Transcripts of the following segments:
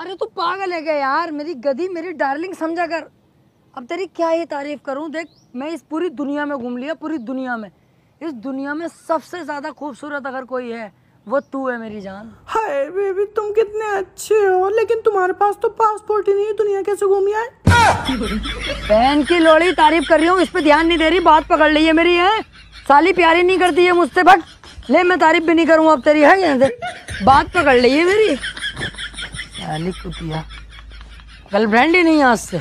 अरे तू पागल है क्या यार? मेरी गधी मेरी डार्लिंग समझा कर। अब तेरी क्या ही तारीफ़ करूँ? देख मैं इस पूरी दुनिया में घूम लिया पूरी दुनिया में। इस दुनिया में सबसे ज़्यादा खूबसूरत अगर कोई है वो तू है मेरी जान। हाय बेबी तुम कितने अच्छे हो लेकिन तुम्हारे पास तो पासपोर्ट ही नहीं है दुनिया कैसे घूमी आए बहन की लोड़ी तारीफ़ कर रही हूँ इस पे ध्यान नहीं दे रही बात पकड़ ली है मेरी है? साली प्यारी नहीं करती है मुझसे भग ले मैं तारीफ़ भी नहीं करूँ अब तेरी है? यहाँ से बात पकड़ ली है मेरी। साली कुतिया गर्लफ्रेंड ही नहीं आज से।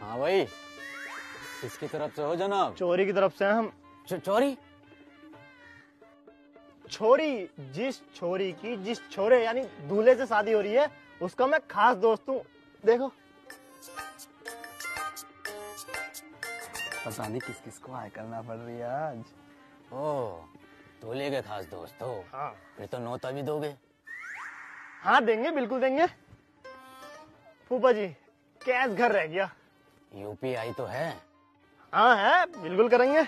हाँ भाई किसकी तरफ़ से हो जनाब। चोरी की तरफ़ से हम। चो, चोरी? छोरी जिस छोरी की जिस छोरे यानी दूल्हे से शादी हो रही है उसका मैं खास दोस्त हूँ। देखो। पता नहीं किस किस को हाय करना पड़ रही है आज। ओ दूल्हे के खास दोस्त हो? हाँ। फिर तो नौता भी दोगे। हाँ देंगे बिल्कुल देंगे। फूफा जी कैश घर रह गया। यूपीआई तो है। हाँ है बिल्कुल करेंगे।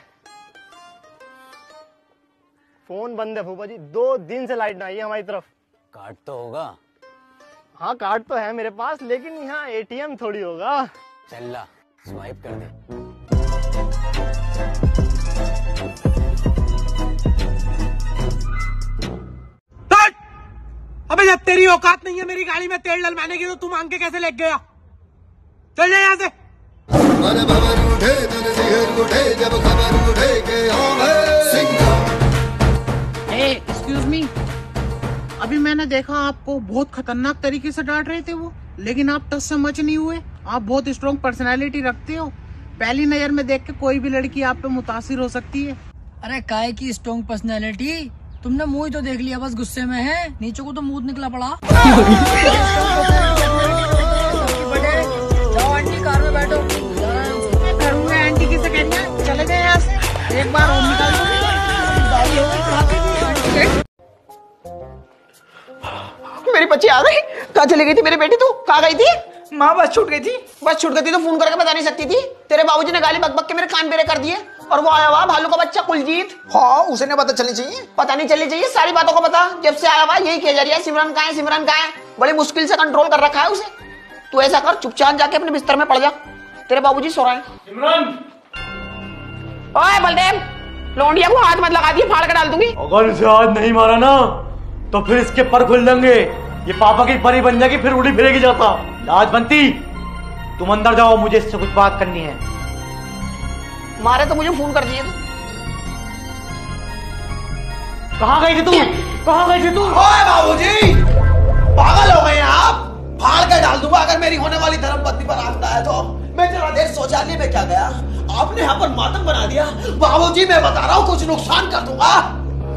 फ़ोन बंद है फूफा जी दो दिन से लाइट ना आई है हमारी तरफ़। कार्ड तो होगा। हाँ कार्ड तो है मेरे पास लेकिन यहाँ एटीएम थोड़ी होगा। चल स्वाइप कर दे। तेरी औकात नहीं है मेरी गाड़ी में तेल डलवाने की तो तू मांग के कैसे लेके गया चल जा यहाँ से। है सिंह एक्सक्यूज मी अभी मैंने देखा आपको बहुत खतरनाक तरीके से डांट रहे थे वो लेकिन आप टच से मच नहीं हुए। आप बहुत स्ट्रॉन्ग पर्सनालिटी रखते हो। पहली नज़र में देख के कोई भी लड़की आप पे मुतासिर हो सकती है। अरे काय की स्ट्रॉन्ग पर्सनैलिटी तुमने मुँह ही तो देख लिया बस गुस्से में है। नीचे को तो मुँह निकला पड़ा। जाओ कार में बैठो। करूँगा आंटी की से कह रही चले गए यहाँ से। एक बार और निकाल मेरी बच्ची आ गई। कहाँ चली गई थी मेरी बेटी तू? कहाँ गई थी? माँ बस छूट गई थी। बस छूट गई थी तो फ़ोन करके बता नहीं सकती थी? तेरे बाबूजी ने गाली बक बक के मेरे कान बेरे कर दिए। और वो आया हुआ भालू का बच्चा कुलजीत। हाँ उसे नहीं पता चलनी चाहिए। पता नहीं चलनी चाहिए सारी बातों को पता। जब से आया हुआ यही किया जा रही है सिमरन का है सिमरन कहाँ है। बड़ी मुश्किल से कंट्रोल कर रखा है उसे। तू ऐसा कर चुपचाप जाके अपने बिस्तर में पड़ जा। तेरे बाबूजी सो रहे हैं। ओए बलदेव! लौंडिया को हाथ मत लगा दिए फाड़ कर डाल दूँगी। अगर इसे आज नहीं मारा ना तो फिर इसके पर खुल देंगे। ये पापा की परी बन जाएगी फिर उड़ी फिरेगी जाता। लाजबंती तुम अंदर जाओ मुझे इससे कुछ बात करनी है। मारे तो मुझे फ़ोन कर दिए कहाँ गई थी तू? कहाँ गई थी तू? ओए बाबूजी पागल हो गए हैं आप। फाड़ के डाल दूँगा अगर मेरी होने वाली धर्म पत्नी पर आता है तो। मैं जरा देर शौचालय में क्या गया? आपने यहाँ पर मातम बना दिया। बाबूजी मैं बता रहा हूँ कुछ नुकसान कर दूँगा।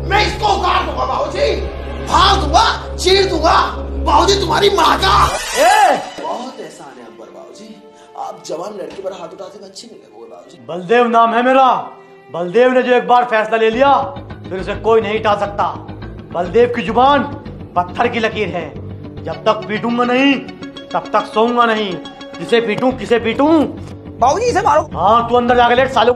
मैं इसको उतार दूँगा बाबूजी। फाड़ दूँगा चीर दूँगा। बाबूजी तुम्हारी माँ का। बहुत एहसान है अकबर बाबूजी। आप जवान लड़की पर हाथ उठाते अच्छे नहीं लगोगे बाबूजी बलदेव नाम है मेरा। बलदेव ने जो एक बार फैसला ले लिया फिर उसे कोई नहीं टाल सकता। बलदेव की ज़ुबान पत्थर की लकीर है। जब तक पीटूँगा नहीं तब तक सोऊँगा नहीं। जिसे पीटूं किसे पीटूं? बाबूजी इसे मारो। हाँ तू अंदर जाके लेट सालों